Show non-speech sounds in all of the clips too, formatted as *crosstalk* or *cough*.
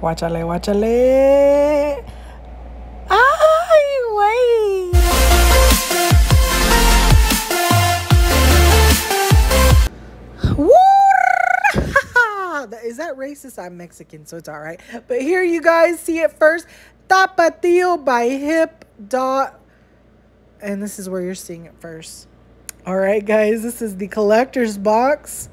Guáchale, guáchale. ¡Ay, güey! Is that racist? I'm Mexican, so it's all right. But here you guys see it first. Tapatio by Hip Dot. And this is where you're seeing it first. All right, guys, this is the collector's box.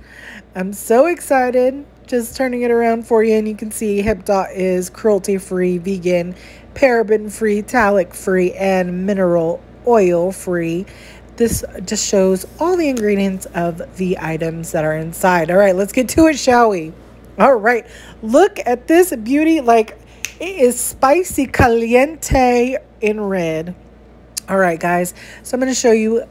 I'm so excited. Just turning it around for you, and you can see Hipdot is cruelty free, vegan, paraben free, talc free, and mineral oil free. This just shows all the ingredients of the items that are inside. All right, let's get to it, shall we? All right, look at this beauty. Like, it is spicy caliente in red. All right, guys, so I'm going to show you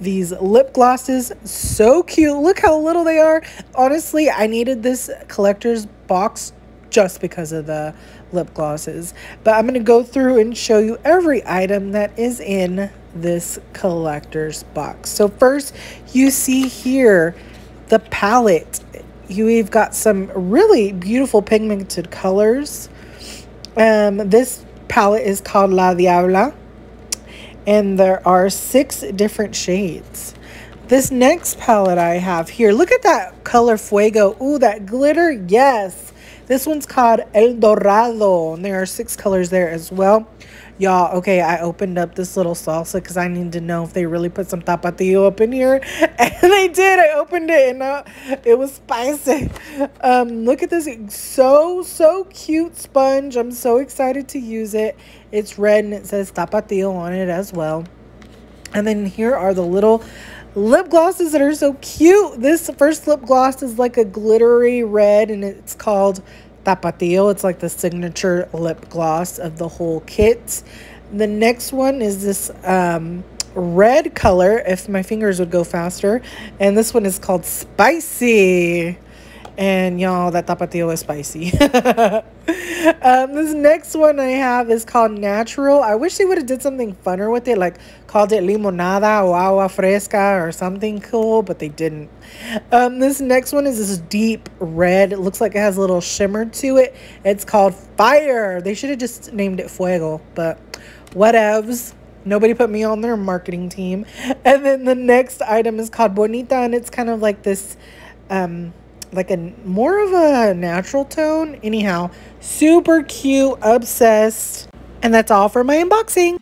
these lip glosses. So cute. Look how little they are. Honestly, I needed this collector's box just because of the lip glosses. But I'm going to go through and show you every item that is in this collector's box. So first, you see here the palette. You've got some really beautiful pigmented colors. Um, this palette is called La Diabla. And there are six different shades. This next palette I have here, look at that color Fuego. Ooh, that glitter, yes. This one's called El Dorado, and there are six colors there as well. Y'all, okay, I opened up this little salsa because I need to know if they really put some tapatio up in here. *laughs* And they did. I opened it and uh, it was spicy. Um, look at this. So, so cute sponge. I'm so excited to use it. It's red and it says tapatio on it as well. And then here are the little lip glosses that are so cute. This first lip gloss is like a glittery red and it's called Tapatio. It's like the signature lip gloss of the whole kit. The next one is this um, red color, if my fingers would go faster. And this one is called Spicy. And y'all, that tapatio is spicy. *laughs* um, this next one I have is called Natural. I wish they would have did something funner with it, like called it Limonada or Agua Fresca or something cool, but they didn't. Um, this next one is this deep red. It looks like it has a little shimmer to it. It's called Fire. They should have just named it Fuego, but whatevs. Nobody put me on their marketing team. *laughs* And then the next item is called Bonita, and it's kind of like this... Um, like a more of a natural tone. Anyhow, super cute, obsessed. And that's all for my unboxing.